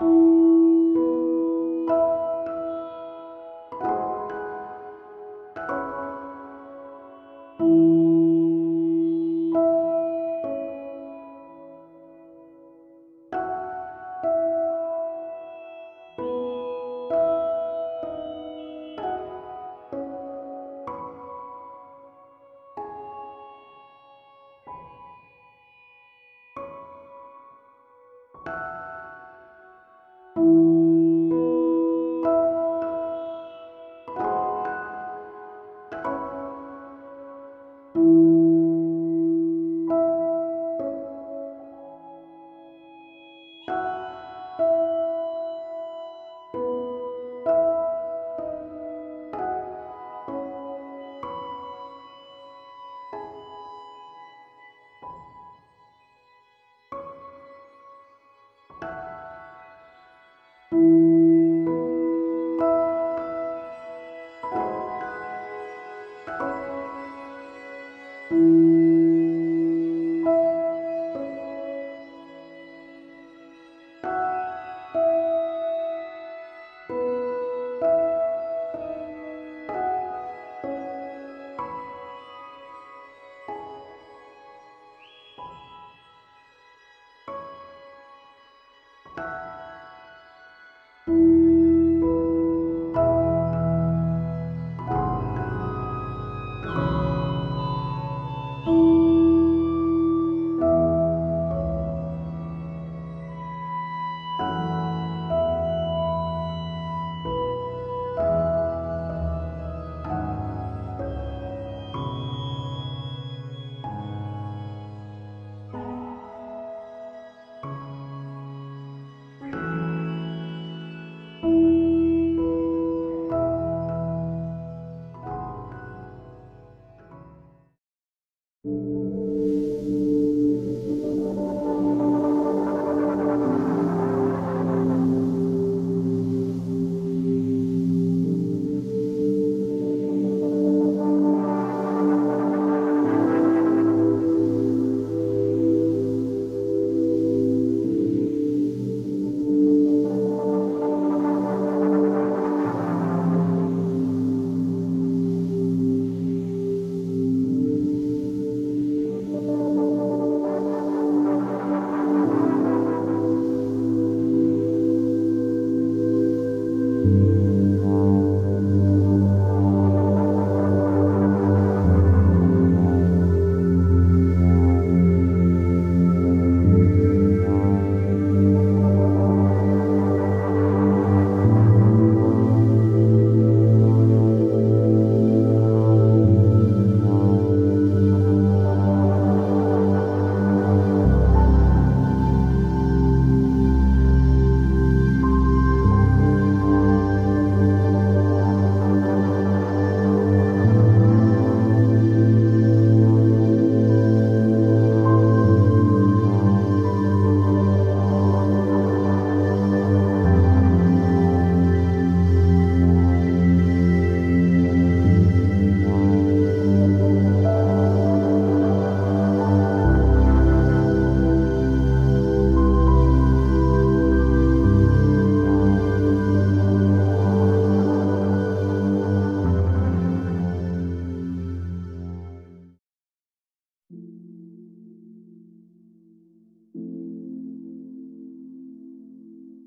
you. you.